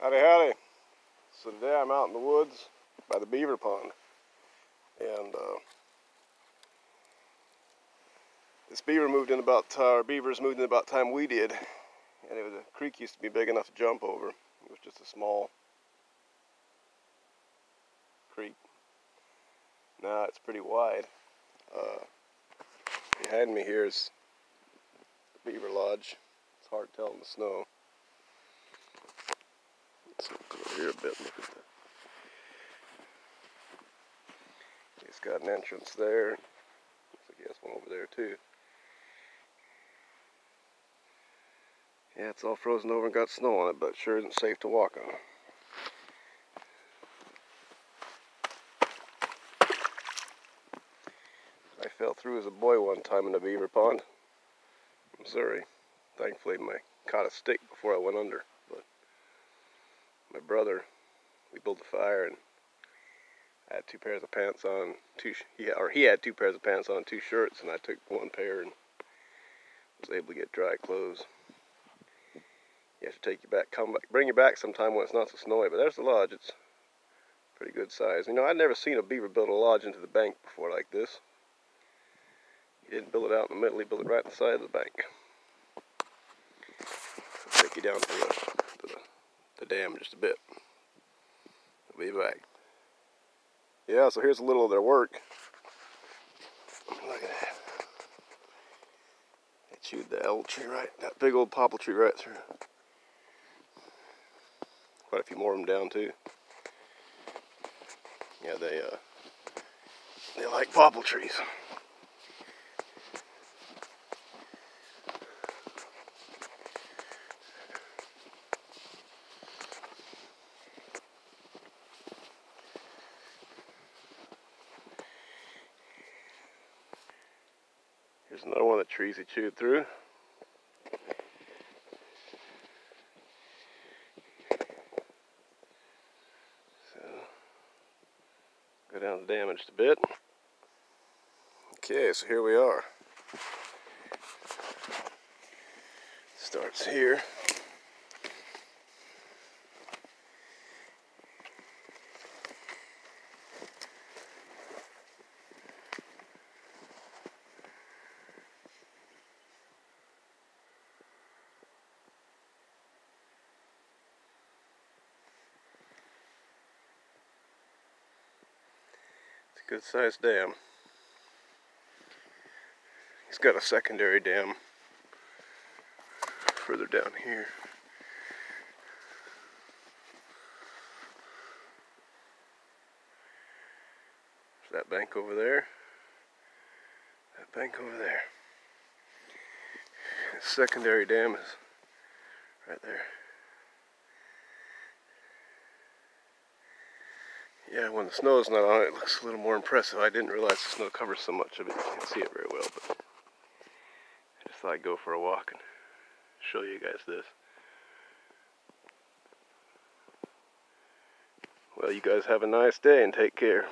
Howdy, howdy. So today I'm out in the woods by the beaver pond. And uh, this beaver moved in about, uh, our beavers moved in about time we did. And it was a creek used to be big enough to jump over. It was just a small creek. Now it's pretty wide. Uh, behind me here is the beaver lodge. It's hard to tell in the snow. Let's look over here a bit. Look at the. It's got an entrance there. Looks like he has one over there too. Yeah, it's all frozen over and got snow on it, but sure isn't safe to walk on. I fell through as a boy one time in a beaver pond, Missouri. Thankfully, I caught a stick before I went under. My brother, we built a fire and I had two pairs of pants on, two yeah, or he had two pairs of pants on, two shirts, and I took one pair and was able to get dry clothes. You have to take you back, come back, bring you back sometime when it's not so snowy. But there's the lodge. It's pretty good size. You know, I'd never seen a beaver build a lodge into the bank before like this. He didn't build it out in the middle. He built it right on the side of the bank. I'll take you down to the, dam just a bit. I'll be back. Yeah, so here's a little of their work. Look at that. They chewed the elm tree right, that big old popple tree right through. Quite a few more of them down too. Yeah, they uh, they like popple trees. Here's another one of the trees he chewed through. So, go down the damaged a bit. Okay, so here we are. Starts here. Good sized dam. He's got a secondary dam further down here. There's that bank over there. That bank over there. His secondary dam is right there. Yeah, when the snow is not on it, looks a little more impressive. I didn't realize the snow covers so much of it. You can't see it very well, but I just thought I'd go for a walk and show you guys this. Well, you guys have a nice day and take care.